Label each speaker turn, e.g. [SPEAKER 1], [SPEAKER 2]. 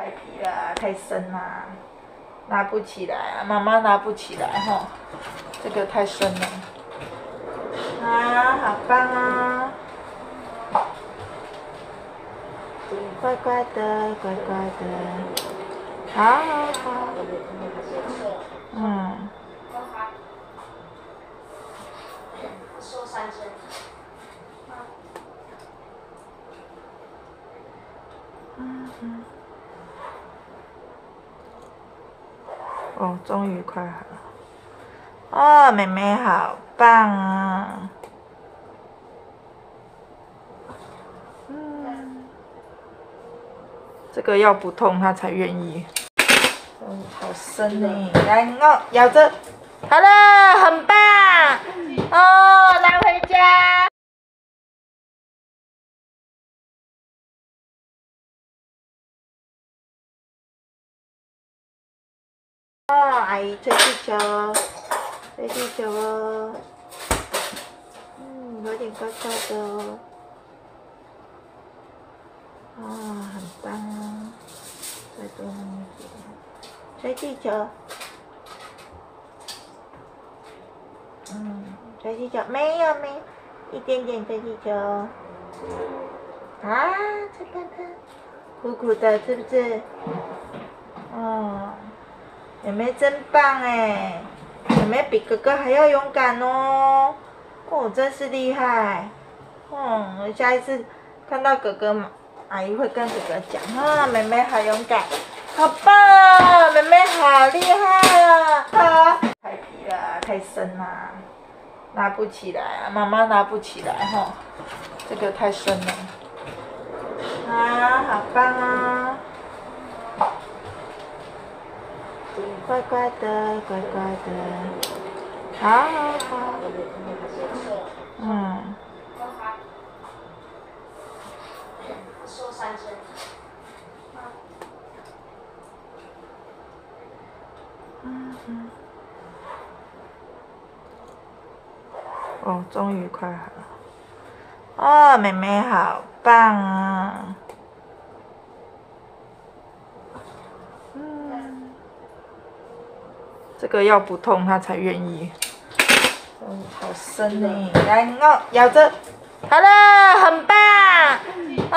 [SPEAKER 1] 太皮了，太深啦，拿不起来啊，妈妈拿不起来哈，这个太深了。啊，好棒啊！乖乖的，乖乖的，好好好。嗯。说三声。嗯嗯。哦，终于快好了。哦，妹妹好棒啊！嗯，这个要不痛他才愿意。哦，好深呢！来，哦，咬着，好了，很棒。哦，阿姨吹气球。吹气球哦，嗯，有点怪怪的哦，啊，很棒哦，再多弄一点，吹气球，嗯，吹气球没有没有，一点点吹气球，啊，吹看看，苦苦的是不是？哦，妹妹真棒哎！妹妹比哥哥还要勇敢哦，哦，真是厉害，嗯，下一次看到哥哥嘛，阿姨会跟哥哥讲啊，妹妹好勇敢，好棒，妹妹好厉害啊，好，太皮了，太深啦，拿不起来啊，妈妈拿不起来哈，这个太深了，啊，好棒啊！乖乖的，乖乖的，好好好。嗯。嗯。哦，终于快好了。哦，妹妹好棒啊！这个要不痛他才愿意。嗯，好深呢！来，哦，咬着，好了，很棒。哦，